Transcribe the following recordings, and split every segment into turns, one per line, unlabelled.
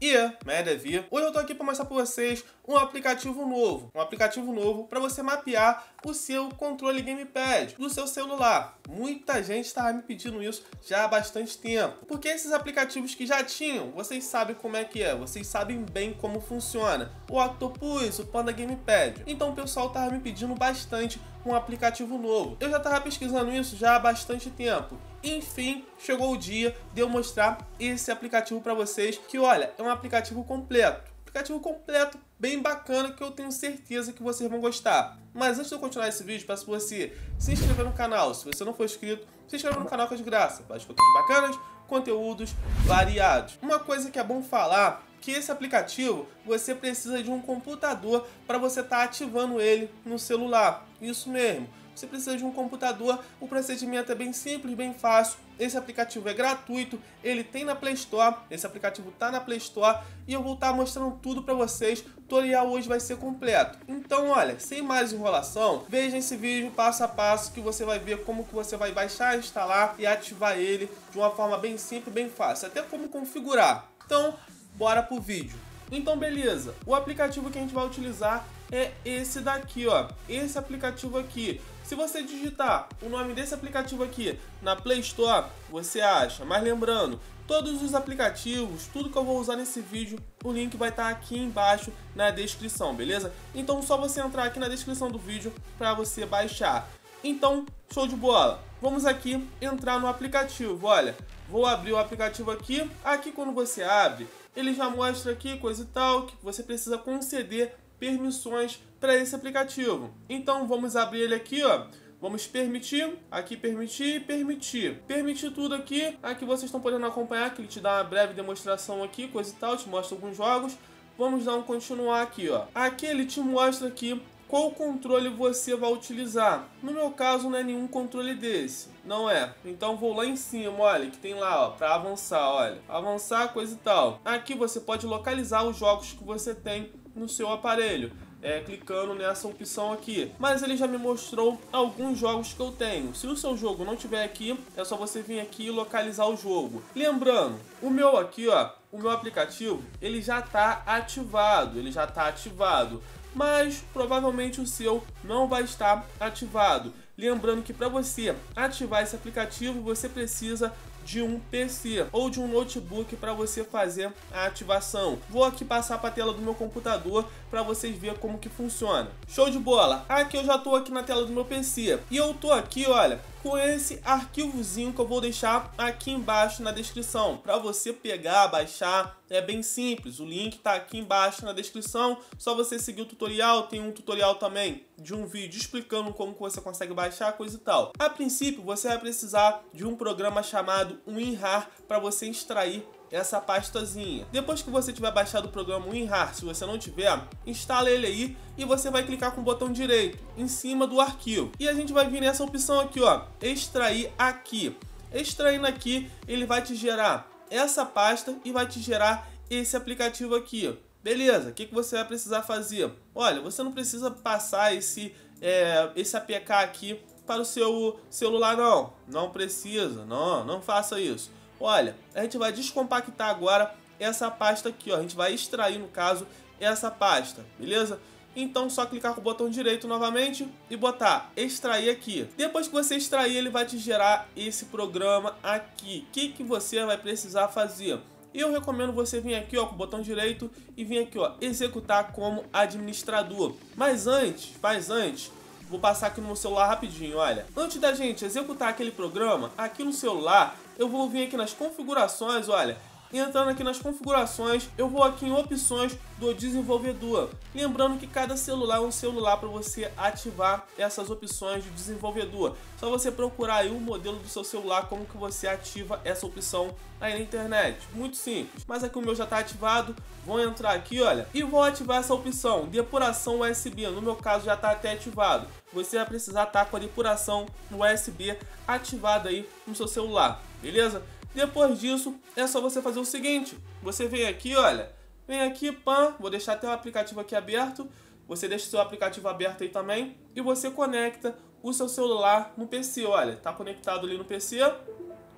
E Medevi, hoje eu tô aqui para mostrar para vocês um aplicativo novo, um aplicativo novo para você mapear o seu controle gamepad do seu celular. Muita gente estava me pedindo isso já há bastante tempo, porque esses aplicativos que já tinham, vocês sabem como é que é, vocês sabem bem como funciona. O Octopus, o Panda Gamepad. Então o pessoal tava me pedindo bastante um aplicativo novo. Eu já tava pesquisando isso já há bastante tempo enfim, chegou o dia de eu mostrar esse aplicativo para vocês, que olha, é um aplicativo completo. Aplicativo completo, bem bacana, que eu tenho certeza que vocês vão gostar. Mas antes de eu continuar esse vídeo, peço você se inscrever no canal. Se você não for inscrito, se inscreva no canal que é de graça. Vários conteúdos bacanas, conteúdos variados. Uma coisa que é bom falar que esse aplicativo você precisa de um computador para você estar tá ativando ele no celular. Isso mesmo você precisa de um computador. O procedimento é bem simples, bem fácil. Esse aplicativo é gratuito, ele tem na Play Store, esse aplicativo está na Play Store e eu vou estar tá mostrando tudo para vocês. O tutorial hoje vai ser completo. Então, olha, sem mais enrolação, veja esse vídeo passo a passo que você vai ver como que você vai baixar, instalar e ativar ele de uma forma bem simples, bem fácil, até como configurar. Então, bora pro vídeo. Então, beleza. O aplicativo que a gente vai utilizar é esse daqui, ó. Esse aplicativo aqui. Se você digitar o nome desse aplicativo aqui na Play Store, você acha. Mas lembrando, todos os aplicativos, tudo que eu vou usar nesse vídeo, o link vai estar aqui embaixo na descrição, beleza? Então só você entrar aqui na descrição do vídeo para você baixar. Então, show de bola. Vamos aqui entrar no aplicativo. Olha, vou abrir o aplicativo aqui. Aqui quando você abre, ele já mostra aqui coisa e tal que você precisa conceder permissões para esse aplicativo. Então vamos abrir ele aqui, ó. Vamos permitir, aqui permitir, permitir. Permitir tudo aqui. Aqui vocês estão podendo acompanhar, que ele te dá uma breve demonstração aqui, coisa e tal, te mostra alguns jogos. Vamos dar um continuar aqui, ó. Aqui ele te mostra aqui qual controle você vai utilizar. No meu caso, não é nenhum controle desse, não é. Então vou lá em cima, olha, que tem lá, ó, para avançar, olha. Avançar, coisa e tal. Aqui você pode localizar os jogos que você tem no seu aparelho. É, clicando nessa opção aqui. Mas ele já me mostrou alguns jogos que eu tenho. Se o seu jogo não tiver aqui, é só você vir aqui e localizar o jogo. Lembrando, o meu aqui, ó, o meu aplicativo, ele já está ativado, ele já está ativado. Mas provavelmente o seu não vai estar ativado. Lembrando que para você ativar esse aplicativo, você precisa de um PC ou de um notebook para você fazer a ativação. Vou aqui passar para a tela do meu computador para vocês verem como que funciona. Show de bola! Aqui eu já estou aqui na tela do meu PC e eu estou aqui, olha, com esse arquivozinho que eu vou deixar aqui embaixo na descrição para você pegar, baixar. É bem simples, o link está aqui embaixo na descrição, só você seguir o tutorial, tem um tutorial também de um vídeo explicando como você consegue baixar, coisa e tal. A princípio, você vai precisar de um programa chamado WinRAR para você extrair essa pastazinha. Depois que você tiver baixado o programa WinRAR, se você não tiver, instala ele aí e você vai clicar com o botão direito em cima do arquivo. E a gente vai vir nessa opção aqui, ó, extrair aqui. Extraindo aqui, ele vai te gerar essa pasta e vai te gerar esse aplicativo aqui. Beleza, o que, que você vai precisar fazer? Olha, você não precisa passar esse, é, esse APK aqui para o seu celular, não. Não precisa, não, não faça isso. Olha, a gente vai descompactar agora essa pasta aqui, ó. A gente vai extrair, no caso, essa pasta, beleza? Então só clicar com o botão direito novamente e botar extrair aqui. Depois que você extrair, ele vai te gerar esse programa aqui. O que, que você vai precisar fazer? Eu recomendo você vir aqui ó, com o botão direito e vir aqui ó, executar como administrador. Mas antes, faz antes, vou passar aqui no meu celular rapidinho, olha. Antes da gente executar aquele programa, aqui no celular, eu vou vir aqui nas configurações, olha, entrando aqui nas configurações, eu vou aqui em opções do desenvolvedor. Lembrando que cada celular é um celular para você ativar essas opções de desenvolvedor. Só você procurar aí o modelo do seu celular, como que você ativa essa opção aí na internet. Muito simples. Mas aqui o meu já está ativado. Vou entrar aqui, olha, e vou ativar essa opção, depuração USB. No meu caso já está até ativado. Você vai precisar estar tá com a depuração USB ativada aí no seu celular, beleza? Depois disso, é só você fazer o seguinte. Você vem aqui, olha. Vem aqui, pan. Vou deixar até o aplicativo aqui aberto. Você deixa o seu aplicativo aberto aí também. E você conecta o seu celular no PC, olha. Tá conectado ali no PC.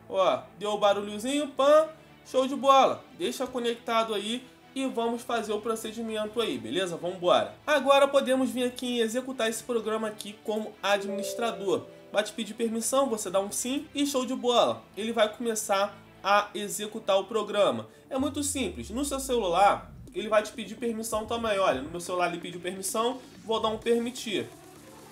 Ó, deu o barulhozinho, pan. Show de bola! Deixa conectado aí e vamos fazer o procedimento aí, beleza? Vamos embora. Agora podemos vir aqui em executar esse programa aqui como administrador. Vai te pedir permissão, você dá um sim e show de bola. Ele vai começar a executar o programa. É muito simples. No seu celular, ele vai te pedir permissão também. Olha, no meu celular ele pediu permissão, vou dar um permitir.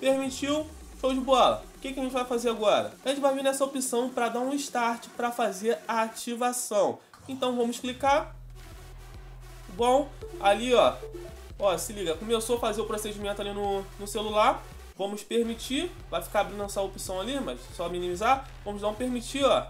Permitiu, show de bola. O que, que a gente vai fazer agora? A gente vai vir nessa opção para dar um start para fazer a ativação. Então vamos clicar. Bom, ali ó, ó, se liga, começou a fazer o procedimento ali no, no celular. Vamos permitir, vai ficar abrindo essa opção ali, mas só minimizar. Vamos dar um permitir, ó.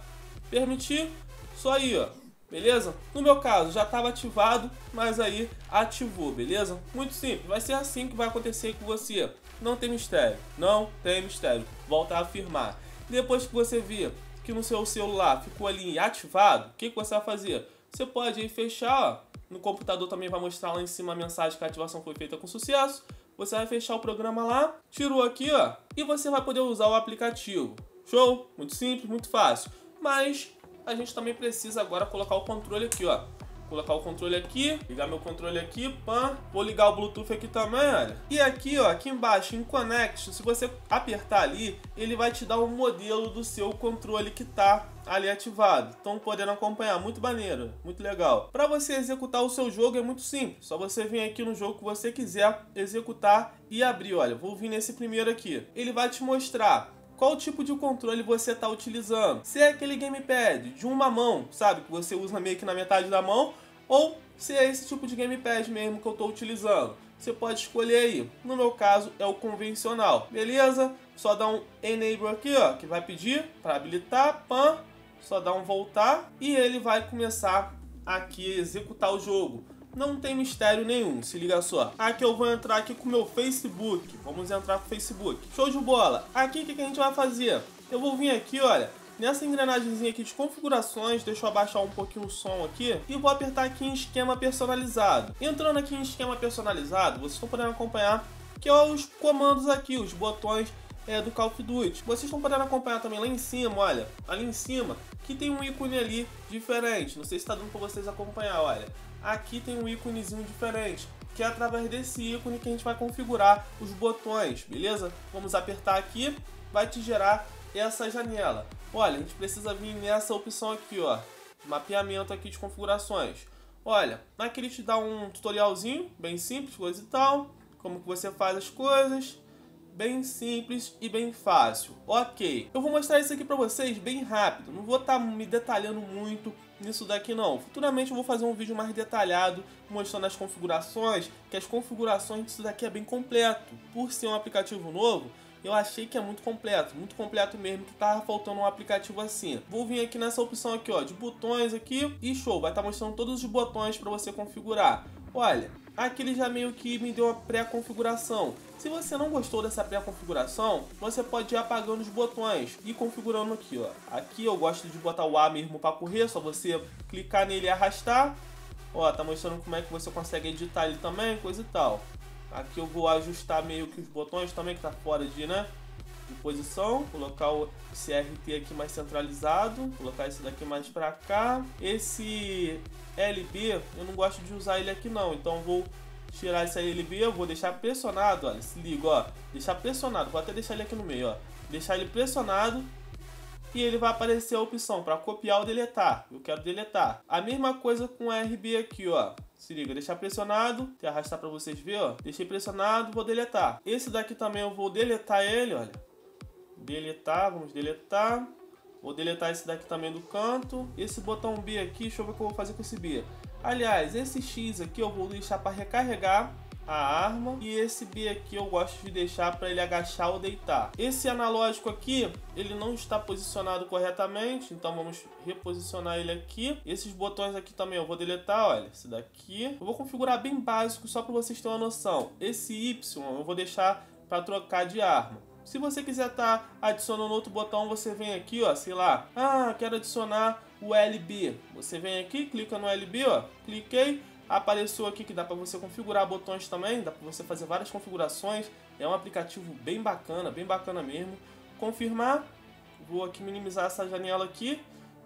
Permitir, só aí, ó. Beleza? No meu caso, já estava ativado, mas aí ativou, beleza? Muito simples, vai ser assim que vai acontecer com você. Não tem mistério, não tem mistério. Volta a afirmar. Depois que você vir que no seu celular ficou ali ativado, o que, que você vai fazer? Você pode aí fechar, ó. No computador também vai mostrar lá em cima a mensagem que a ativação foi feita com sucesso. Você vai fechar o programa lá, tirou aqui, ó, e você vai poder usar o aplicativo. Show? Muito simples, muito fácil. Mas a gente também precisa agora colocar o controle aqui, ó. Colocar o controle aqui, ligar meu controle aqui, pã. Vou ligar o Bluetooth aqui também, olha. E aqui, ó, aqui embaixo, em Connect, se você apertar ali, ele vai te dar um modelo do seu controle que tá ali ativado. Estão podendo acompanhar, muito maneiro, muito legal. Para você executar o seu jogo é muito simples, só você vir aqui no jogo que você quiser executar e abrir. Olha, vou vir nesse primeiro aqui. Ele vai te mostrar qual tipo de controle você está utilizando. Se é aquele gamepad de uma mão, sabe, que você usa meio que na metade da mão, ou se é esse tipo de gamepad mesmo que eu estou utilizando. Você pode escolher aí. No meu caso é o convencional, beleza? Só dá um enable aqui, ó, que vai pedir para habilitar, pan, só dá um voltar e ele vai começar aqui executar o jogo não tem mistério nenhum, se liga só. Aqui eu vou entrar aqui com o meu Facebook, vamos entrar com o Facebook. Show de bola! Aqui o que, que a gente vai fazer? Eu vou vir aqui, olha, nessa engrenagemzinha aqui de configurações, deixa eu abaixar um pouquinho o som aqui, e vou apertar aqui em esquema personalizado. Entrando aqui em esquema personalizado, vocês estão podendo acompanhar que é os comandos aqui, os botões é, do Call of Duty. Vocês estão podendo acompanhar também lá em cima, olha, ali em cima, que tem um ícone ali diferente. Não sei se está dando para vocês acompanhar, olha aqui tem um íconezinho diferente, que é através desse ícone que a gente vai configurar os botões, beleza? Vamos apertar aqui, vai te gerar essa janela. Olha, a gente precisa vir nessa opção aqui, ó, mapeamento aqui de configurações. Olha, aqui ele te dá um tutorialzinho, bem simples, coisa e tal, como que você faz as coisas, bem simples e bem fácil. Ok, eu vou mostrar isso aqui para vocês bem rápido, não vou estar tá me detalhando muito nisso daqui não. Futuramente eu vou fazer um vídeo mais detalhado mostrando as configurações, que as configurações disso daqui é bem completo. Por ser um aplicativo novo, eu achei que é muito completo, muito completo mesmo, que tava faltando um aplicativo assim. Vou vir aqui nessa opção aqui, ó, de botões aqui e show, vai estar tá mostrando todos os botões para você configurar. Olha, aqui ele já meio que me deu uma pré-configuração. Se você não gostou dessa pré-configuração, você pode ir apagando os botões e configurando aqui, ó. Aqui eu gosto de botar o A mesmo para correr, só você clicar nele e arrastar. Ó, tá mostrando como é que você consegue editar ele também, coisa e tal. Aqui eu vou ajustar meio que os botões também, que tá fora de, né? De posição, colocar o CRT aqui mais centralizado, colocar esse daqui mais para cá. Esse LB, eu não gosto de usar ele aqui não, então vou tirar esse LB, eu vou deixar pressionado, olha, se liga, ó, deixar pressionado, vou até deixar ele aqui no meio, ó, deixar ele pressionado e ele vai aparecer a opção para copiar ou deletar, eu quero deletar. A mesma coisa com o RB aqui, ó, se liga, deixar pressionado, te arrastar para vocês verem, ó, deixei pressionado, vou deletar. Esse daqui também eu vou deletar ele, olha, deletar, vamos deletar. Vou deletar esse daqui também do canto. Esse botão B aqui, deixa eu ver o que eu vou fazer com esse B. Aliás, esse X aqui eu vou deixar para recarregar a arma e esse B aqui eu gosto de deixar para ele agachar ou deitar. Esse analógico aqui, ele não está posicionado corretamente, então vamos reposicionar ele aqui. Esses botões aqui também eu vou deletar, olha, esse daqui. Eu vou configurar bem básico só para vocês terem uma noção. Esse Y eu vou deixar para trocar de arma. Se você quiser estar tá adicionando outro botão, você vem aqui, ó, sei lá, ah, quero adicionar o LB. Você vem aqui, clica no LB, ó, cliquei, apareceu aqui que dá para você configurar botões também, dá para você fazer várias configurações. É um aplicativo bem bacana, bem bacana mesmo. Confirmar, vou aqui minimizar essa janela aqui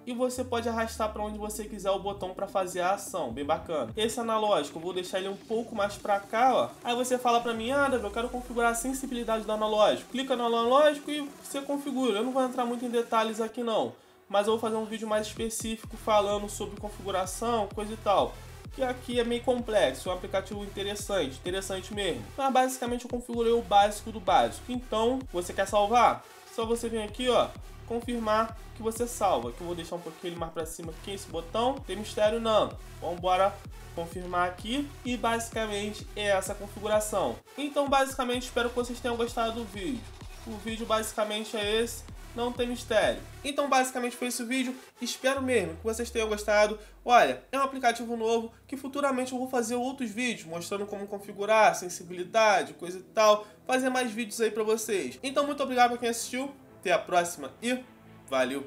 e você pode arrastar para onde você quiser o botão para fazer a ação, bem bacana. Esse analógico, vou deixar ele um pouco mais para cá, ó. Aí você fala para mim, ah, Davi, eu quero configurar a sensibilidade do analógico. Clica no analógico e você configura. Eu não vou entrar muito em detalhes aqui não, mas eu vou fazer um vídeo mais específico falando sobre configuração, coisa e tal que aqui é meio complexo, é um aplicativo interessante, interessante mesmo. Mas basicamente eu configurei o básico do básico. Então, você quer salvar? Só você vem aqui, ó, confirmar que você salva. Que eu vou deixar um pouquinho mais para cima aqui esse botão. Tem mistério não. Vamos embora confirmar aqui e basicamente é essa configuração. Então basicamente espero que vocês tenham gostado do vídeo. O vídeo basicamente é esse, não tem mistério. Então basicamente foi esse o vídeo, espero mesmo que vocês tenham gostado. Olha, é um aplicativo novo que futuramente eu vou fazer outros vídeos mostrando como configurar, sensibilidade, coisa e tal, fazer mais vídeos aí pra vocês. Então muito obrigado pra quem assistiu, até a próxima e valeu!